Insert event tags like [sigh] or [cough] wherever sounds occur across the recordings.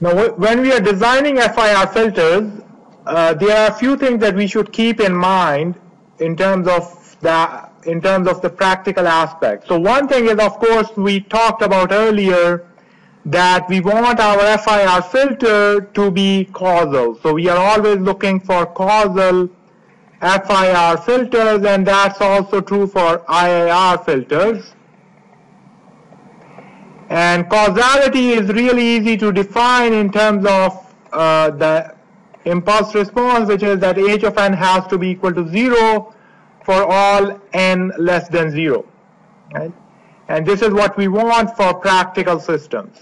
Now, when we are designing FIR filters, uh, there are a few things that we should keep in mind in terms of the in terms of the practical aspect. So one thing is, of course, we talked about earlier that we want our FIR filter to be causal. So we are always looking for causal FIR filters, and that's also true for IIR filters. And causality is really easy to define in terms of uh, the impulse response, which is that h of n has to be equal to 0 for all n less than 0. Right? And this is what we want for practical systems.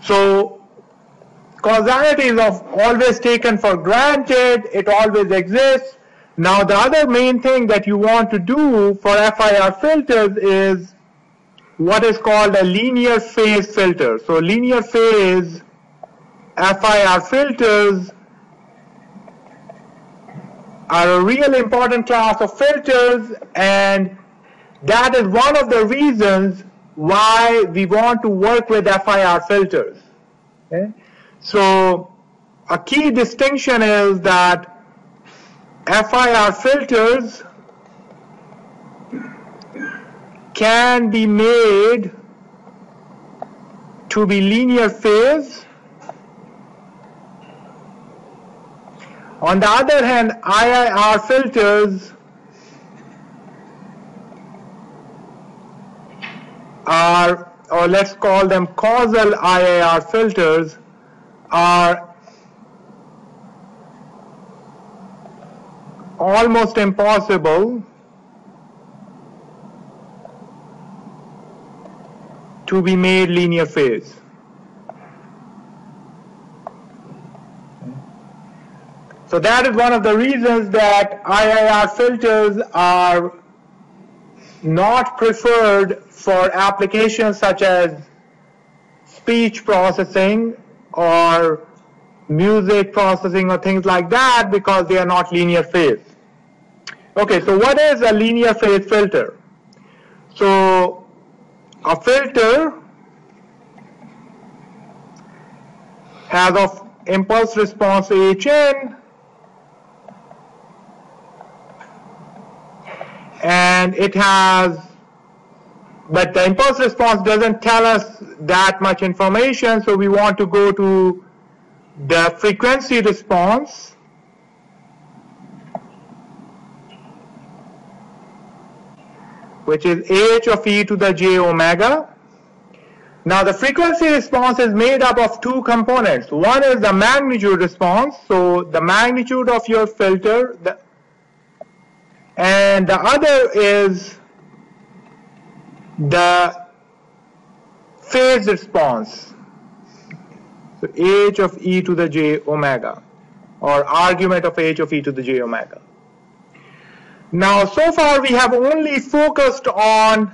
So causality is of always taken for granted, it always exists. Now the other main thing that you want to do for FIR filters is what is called a linear phase filter. So linear phase FIR filters are a real important class of filters and that is one of the reasons why we want to work with FIR filters. Okay? So a key distinction is that FIR filters can be made to be linear phase. On the other hand, IIR filters are, or let's call them causal IIR filters, are almost impossible to be made linear phase. So that is one of the reasons that IIR filters are not preferred for applications such as speech processing or music processing or things like that because they are not linear phase. Okay, so what is a linear phase filter? So a filter has of impulse response Hn and it has but the impulse response doesn't tell us that much information so we want to go to the frequency response which is h of e to the j omega. Now the frequency response is made up of two components. One is the magnitude response, so the magnitude of your filter, the, and the other is the phase response. So h of e to the j omega or argument of h of e to the j omega. Now, so far we have only focused on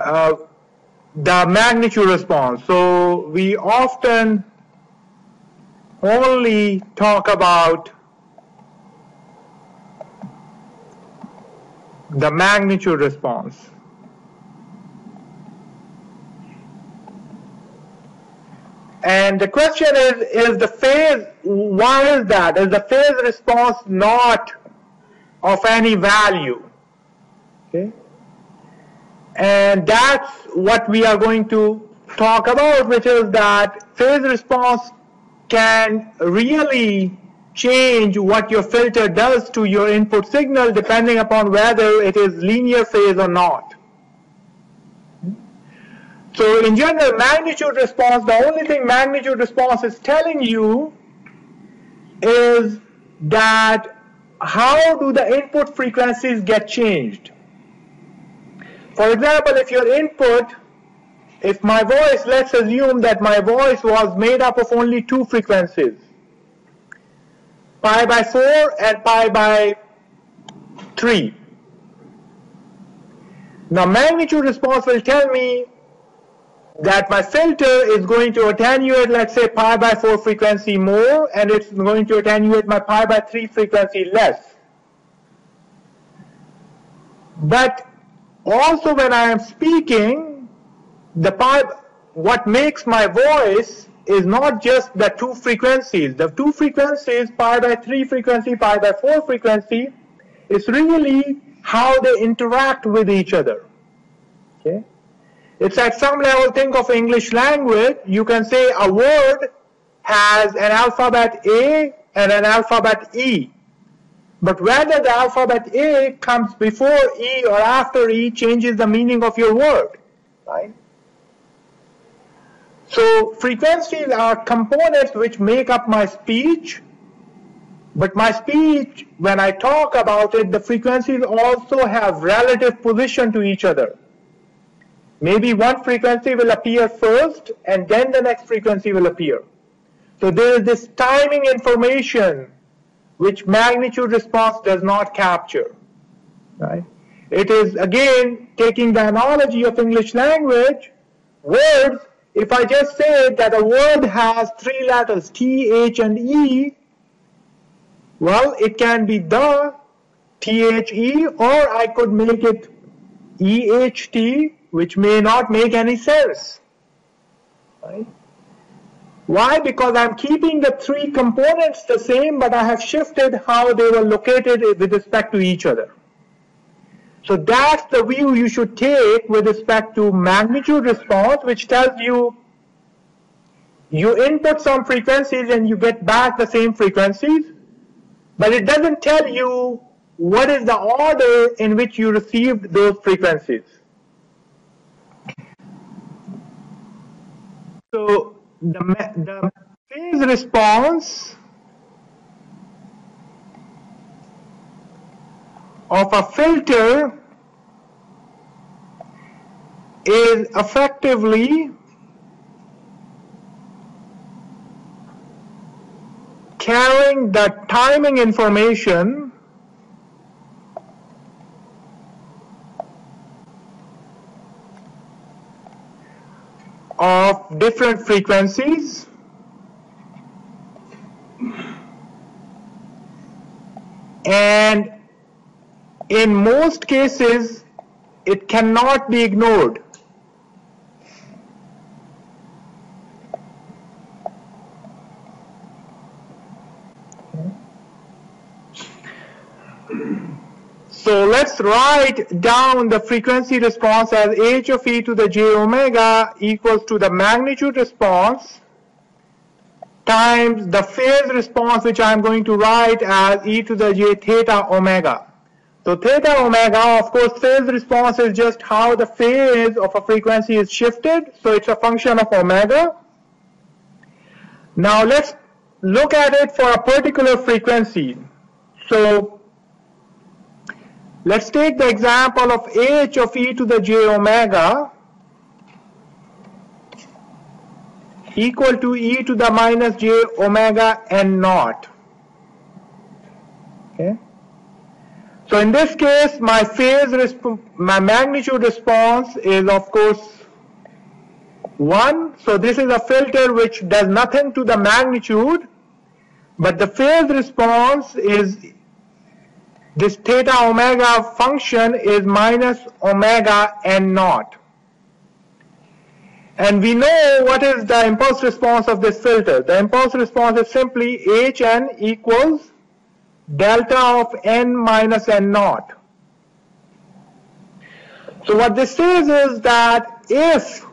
uh, the magnitude response. So we often only talk about the magnitude response. And the question is, is the phase, why is that? Is the phase response not of any value? Okay. And that's what we are going to talk about, which is that phase response can really change what your filter does to your input signal depending upon whether it is linear phase or not. So in general, magnitude response, the only thing magnitude response is telling you is that how do the input frequencies get changed? For example, if your input, if my voice, let's assume that my voice was made up of only two frequencies, pi by 4 and pi by 3. Now magnitude response will tell me that my filter is going to attenuate, let's say, pi by 4 frequency more, and it's going to attenuate my pi by 3 frequency less. But also when I am speaking, the pi, what makes my voice is not just the two frequencies. The two frequencies, pi by 3 frequency, pi by 4 frequency, is really how they interact with each other. Okay? It's at some level, think of English language, you can say a word has an alphabet A and an alphabet E. But whether the alphabet A comes before E or after E changes the meaning of your word, right? So frequencies are components which make up my speech, but my speech, when I talk about it, the frequencies also have relative position to each other. Maybe one frequency will appear first and then the next frequency will appear. So there is this timing information which magnitude response does not capture. Right? It is again taking the analogy of English language, words, if I just say that a word has three letters, T, H, and E, well, it can be the, T-H-E, or I could make it E-H-T, which may not make any sense. Right? Why? Because I'm keeping the three components the same, but I have shifted how they were located with respect to each other. So that's the view you should take with respect to magnitude response, which tells you you input some frequencies and you get back the same frequencies, but it doesn't tell you what is the order in which you received those frequencies. So the, the phase response of a filter is effectively carrying the timing information of different frequencies. And in most cases it cannot be ignored So let's write down the frequency response as h of e to the j omega equals to the magnitude response times the phase response which I'm going to write as e to the j theta omega. So theta omega, of course, phase response is just how the phase of a frequency is shifted. So it's a function of omega. Now let's look at it for a particular frequency. So Let's take the example of h of e to the j omega equal to e to the minus j omega n naught. Okay. So in this case, my phase, my magnitude response is of course 1. So this is a filter which does nothing to the magnitude, but the phase response is this theta omega function is minus omega n naught. And we know what is the impulse response of this filter. The impulse response is simply hn equals delta of n minus n naught. So what this says is that if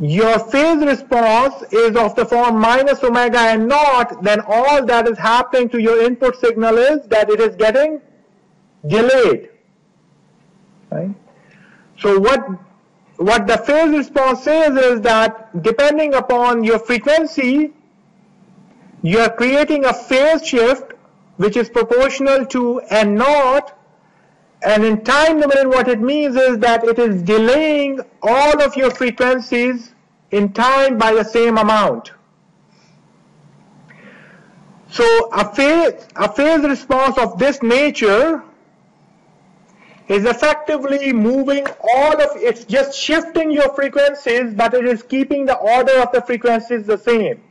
your phase response is of the form minus omega n naught, then all that is happening to your input signal is that it is getting delayed. Right? So what, what the phase response says is that depending upon your frequency, you are creating a phase shift which is proportional to n naught and in time domain, what it means is that it is delaying all of your frequencies in time by the same amount. So a phase, a phase response of this nature is effectively moving all of, it's just shifting your frequencies, but it is keeping the order of the frequencies the same.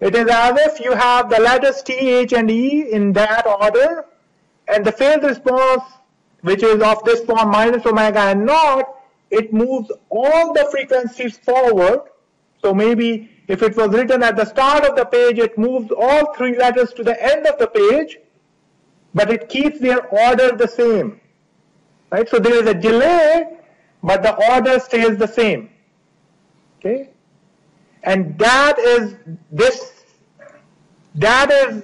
It is as if you have the letters T, H, and E in that order, and the phase response which is of this form minus omega naught, it moves all the frequencies forward. So maybe if it was written at the start of the page, it moves all three letters to the end of the page, but it keeps their order the same. Right? So there is a delay, but the order stays the same. Okay? And that is this, that is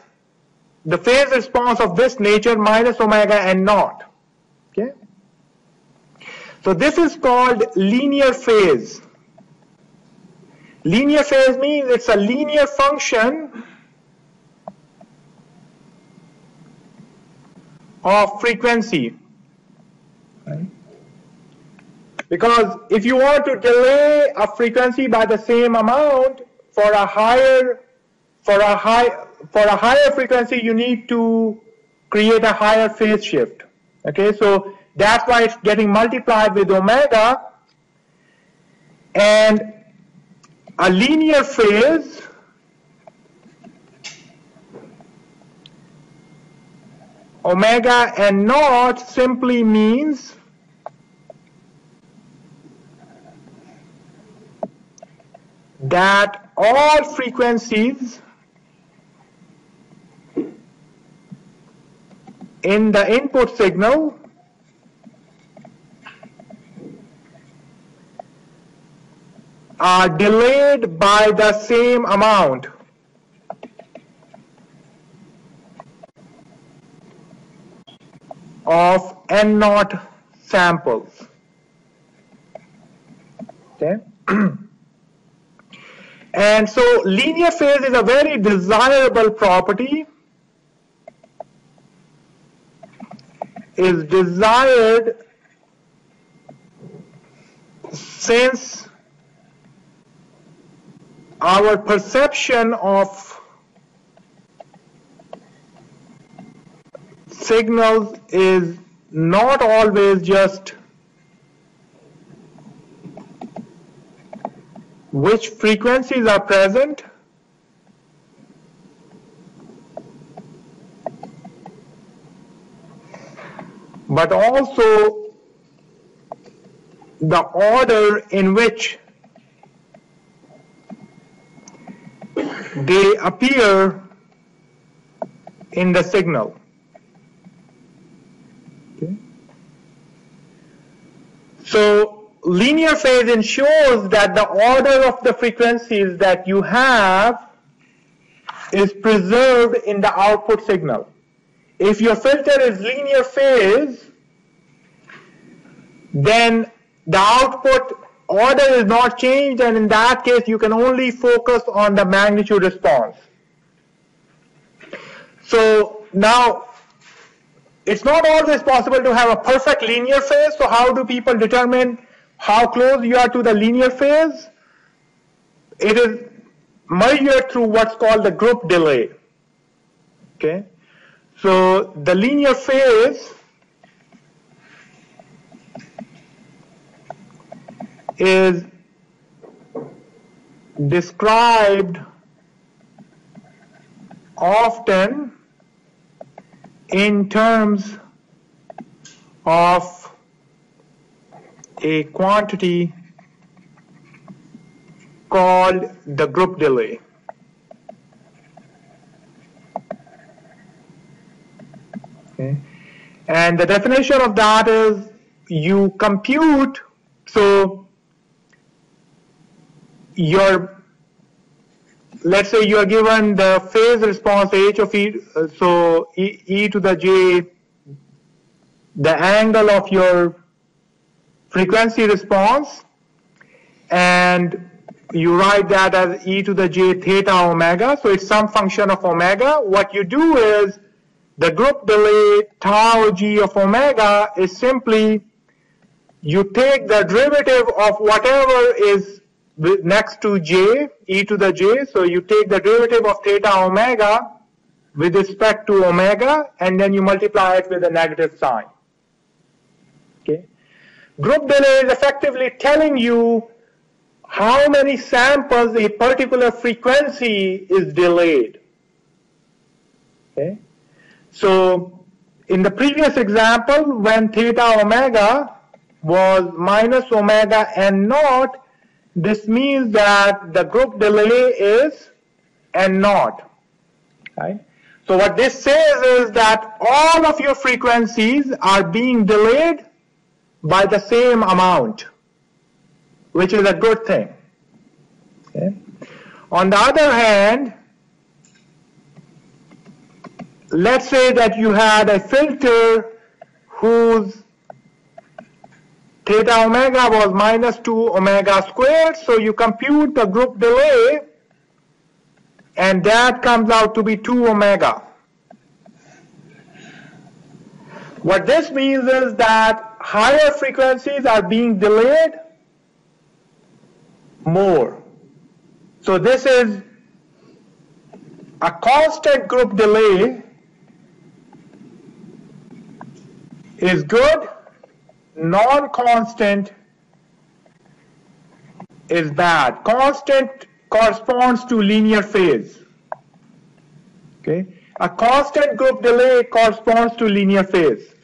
the phase response of this nature minus omega n naught. So this is called linear phase. Linear phase means it's a linear function of frequency. Because if you want to delay a frequency by the same amount for a higher for a high for a higher frequency you need to create a higher phase shift. Okay, so that's why it's getting multiplied with omega. And a linear phase omega n naught simply means that all frequencies in the input signal are delayed by the same amount. of n naught samples. Okay. [clears throat] and so linear phase is a very desirable property is desired since our perception of signals is not always just which frequencies are present but also the order in which they appear in the signal. Okay. So linear phase ensures that the order of the frequencies that you have is preserved in the output signal. If your filter is linear phase, then the output order is not changed and in that case you can only focus on the magnitude response. So now it's not always possible to have a perfect linear phase. So how do people determine how close you are to the linear phase? It is measured through what's called the group delay. Okay. So the linear phase is described often in terms of a quantity called the group delay. Okay. And the definition of that is you compute, so your, let's say you are given the phase response h of e, uh, so e, e to the j, the angle of your frequency response, and you write that as e to the j theta omega, so it's some function of omega. What you do is the group delay tau g of omega is simply you take the derivative of whatever is next to j, e to the j. So you take the derivative of theta omega with respect to omega and then you multiply it with a negative sign. Okay. Group delay is effectively telling you how many samples a particular frequency is delayed. Okay. So in the previous example, when theta omega was minus omega n naught, this means that the group delay is n naught. Right? So what this says is that all of your frequencies are being delayed by the same amount, which is a good thing. Okay? On the other hand, let's say that you had a filter whose theta omega was minus 2 omega squared, so you compute the group delay and that comes out to be 2 omega. What this means is that higher frequencies are being delayed more. So this is a constant group delay is good, non-constant is bad. Constant corresponds to linear phase. Okay, a constant group delay corresponds to linear phase.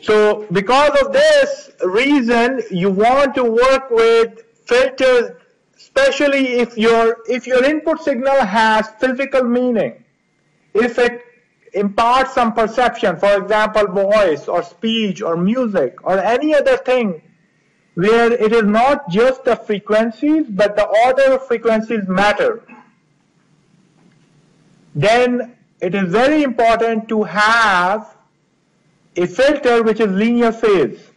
So because of this reason, you want to work with filters, especially if your if your input signal has physical meaning. If it imparts some perception, for example, voice or speech or music or any other thing where it is not just the frequencies, but the order of frequencies matter, then it is very important to have a filter which is linear phase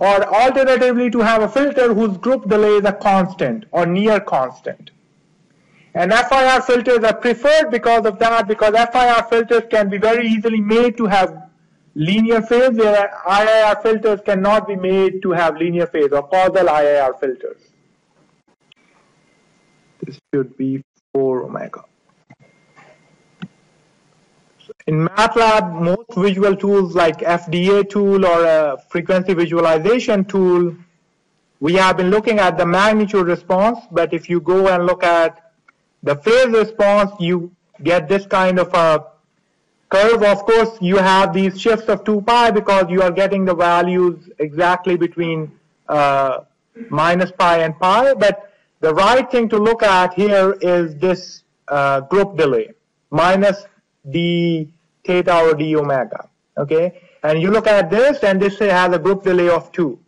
or alternatively to have a filter whose group delay is a constant or near constant. And FIR filters are preferred because of that, because FIR filters can be very easily made to have linear phase, where IIR filters cannot be made to have linear phase or causal IIR filters. This should be 4 omega. In MATLAB, most visual tools like FDA tool or a frequency visualization tool, we have been looking at the magnitude response, but if you go and look at the phase response, you get this kind of a curve. Of course, you have these shifts of 2 pi because you are getting the values exactly between uh, minus pi and pi. But the right thing to look at here is this uh, group delay, minus d theta or d omega. Okay, and you look at this, and this has a group delay of 2.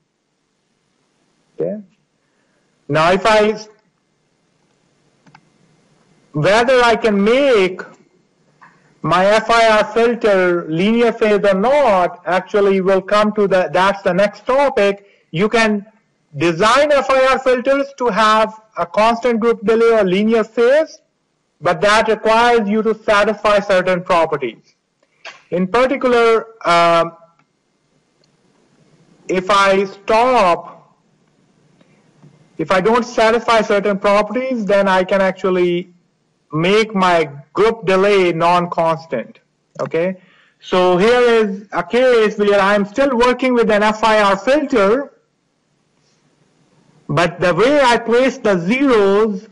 Okay. Now, if I whether I can make my FIR filter linear phase or not actually will come to the, that's the next topic. You can design FIR filters to have a constant group delay or linear phase, but that requires you to satisfy certain properties. In particular, uh, if I stop, if I don't satisfy certain properties, then I can actually make my group delay non-constant. Okay, so here is a case where I'm still working with an FIR filter, but the way I place the zeros,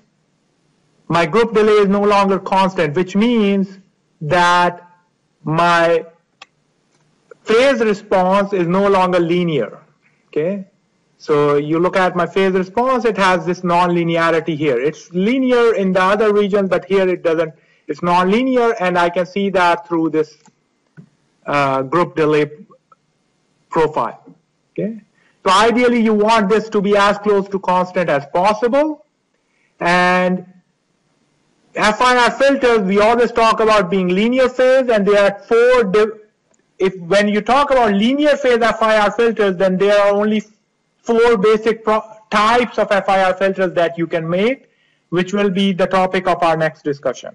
my group delay is no longer constant, which means that my phase response is no longer linear. Okay, so you look at my phase response, it has this non-linearity here. It's linear in the other region, but here it doesn't. It's non-linear, and I can see that through this uh, group delay profile. Okay. So ideally, you want this to be as close to constant as possible. And FIR filters, we always talk about being linear phase, and there are four. If when you talk about linear phase FIR filters, then there are only four basic types of FIR filters that you can make, which will be the topic of our next discussion.